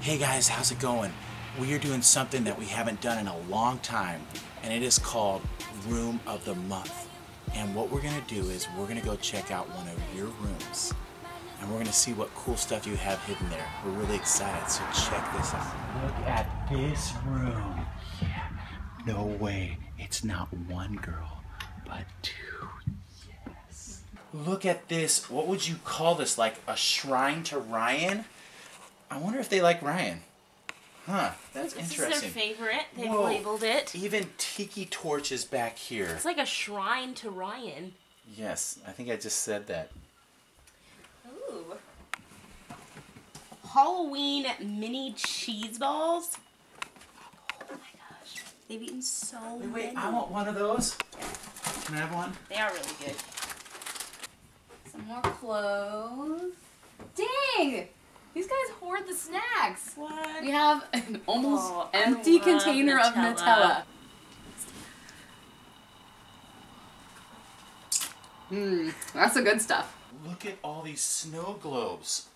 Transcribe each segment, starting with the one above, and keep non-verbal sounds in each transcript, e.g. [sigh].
Hey guys, how's it going? We are doing something that we haven't done in a long time, and it is called Room of the Month. And what we're gonna do is we're gonna go check out one of your rooms, and we're gonna see what cool stuff you have hidden there. We're really excited, so check this out. Look at this room. Yeah, no way. It's not one girl, but two. Yes. Look at this. What would you call this? Like a shrine to Ryan? I wonder if they like Ryan. Huh, that's This interesting. is their favorite. They've Whoa. labeled it. Even tiki torches back here. It's like a shrine to Ryan. Yes, I think I just said that. Ooh. Halloween mini cheese balls. Oh my gosh. They've eaten so Wait, wait, many. I want one of those. Can I have one? They are really good. Some more clothes. Dang! These guys hoard the snacks. What? We have an almost Oh, empty love container of Nutella. Nutella. Mmm, that's the good stuff. Look at all these snow globes.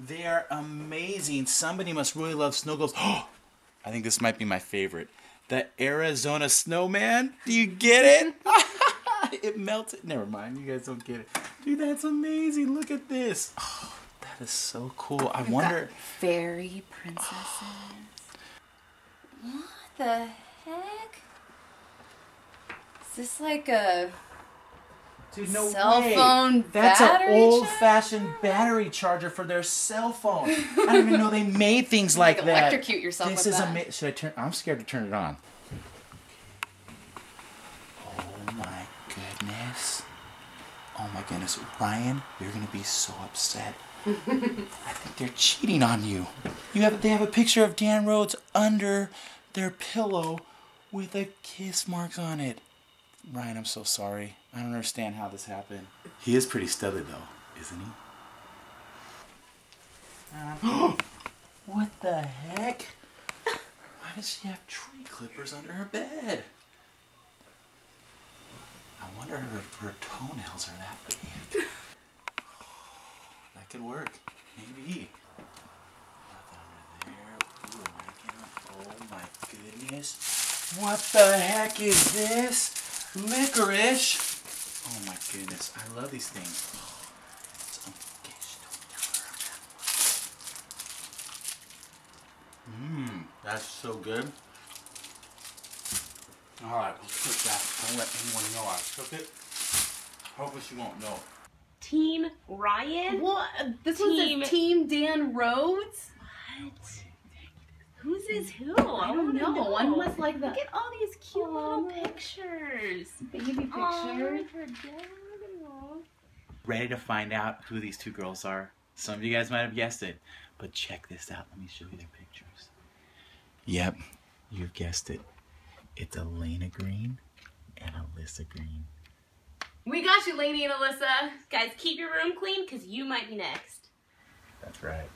They are amazing. Somebody must really love snow globes. Oh, [gasps] I think this might be my favorite. The Arizona snowman. Do you get it? [laughs] it melted. Never mind. You guys don't get it. Dude, that's amazing. Look at this. Oh, that is so cool. I wonder. Fairy princesses. [sighs] what the heck? Is this like a Dude, no Cell way. phone That's an old-fashioned battery charger for their cell phone. I [laughs] didn't even know they made things like, like that. electrocute yourself This is amazing. Should I turn? I'm scared to turn it on. Oh my goodness. Oh my goodness, Ryan, you're gonna be so upset. I [laughs] think they're cheating on you. You have they have a picture of Dan Rhodes under their pillow with a kiss marks on it. Ryan, I'm so sorry. I don't understand how this happened. He is pretty stubby though, isn't he? Um, [gasps] what the heck? Why does she have tree clippers under her bed? I wonder if her toenails are that big. Could work. Maybe. Ooh. Oh my goodness. What the heck is this? Licorice. Oh my goodness. I love these things. Mmm, that's so good. Alright, let's cook that. Don't let anyone know I took it. Hopefully she won't know. Team Ryan? What? This Team- was a Team Dan Rhodes? What? Whose is who? I don't wanna know. One was like the Look at all these cute Aw. little pictures. baby Aw, picture. her Ready to find out who these two girls are? Some of you guys might have guessed it, but check this out. Let me show you their pictures. Yep, you've guessed it. It's Elena Green and Alissa Green. We got you, Lady and Alissa. Guys, keep your room clean because you might be next. That's right.